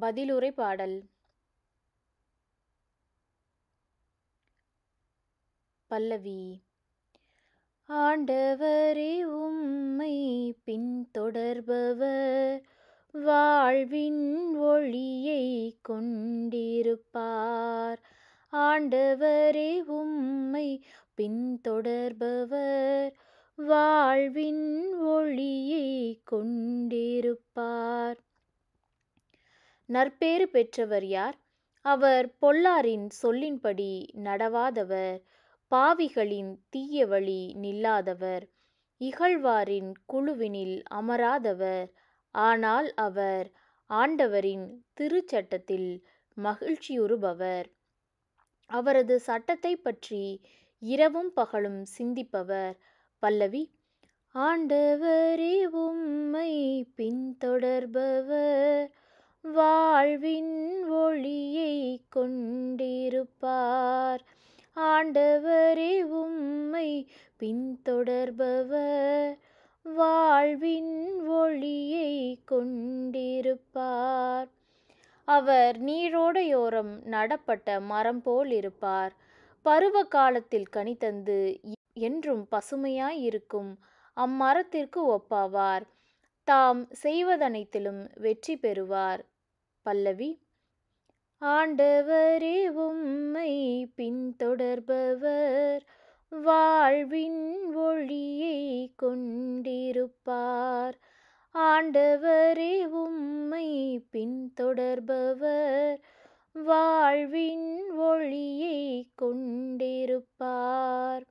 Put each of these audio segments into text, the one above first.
பதிலுரை பாடல். பல்லவி. ஆண்டவரே உம்மை பின்தொடர்பவர். வாழ்வின் ஒளியை கொண்டிருப்பார். ஆண்டவரே உம்மை பின்தொடர்பவர். வாழ்வின் ஒளியை கொண்டிருப்பார் நற்பேறு பெற்றவர் யார்? அவர் பொல்லாரின் சொல்லின்படி நடவாதவர் பாவிகளின் தீய வழி நில்லாதவர் இகழ்வாரின் குழுவினில் அமராதவர். ஆனால் அவர் ஆண்டவரின் திருச்சட்டத்தில் மகிழ்ச்சியுறுபவர். அவரது சட்டத்தை பற்றி இரவும் பகலும் சிந்திப்பவர். பல்லவி ஆண்டவரே உம்மை பின்தொடர்பவர். வாழ்வின் ஒளியை கொண்டிருப்பார். ஆண்டவரே உம்மை பின்தொடர்பவர். வாழ்வின் ஒளியை கொண்டிருப்பார். அவர் நீரோடையோரம் நடப்பட்ட மரம் போல் இருப்பார். பருவ காலத்தில் கனி தந்து என்றும் பசுமையாயிருக்கும். அம்மரத்திற்கு ஒப்பாவார். தாம் செய்வதனைத்திலும் வெற்றி பெறுவார். பல்லவி. ஆண்டவரே உம்மை பின்தொடர்பவர். வாழ்வின் ஒளியை கொண்டிருப்பார். ஆண்டவரே உம்மை பின்தொடர்பவர். வாழ்வின் ஒளியை கொண்டிருப்பார்.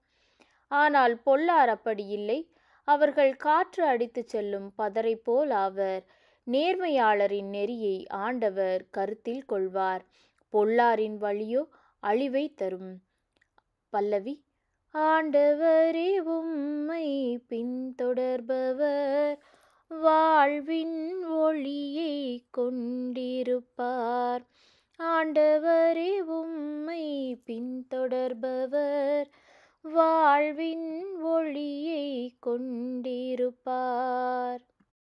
ஆனால் பொல்லார் அப்படி இல்லை. அவர்கள் காற்று அடித்துச் செல்லும் பதரை போல் ஆவர். நேர்மையாளரின் நெறியை ஆண்டவர் கருத்தில் கொள்வார். பொல்லாரின் வழியோ அழிவை தரும். பல்லவி ஆண்டவரே உம்மை பின்தொடர்பவர். வாழ்வின் ஒளியை கொண்டிருப்பார். ஆண்டவரே உம்மை பின்தொடர்பவர். வாழ்வின் ஒளியை கொண்டிருப்பார்.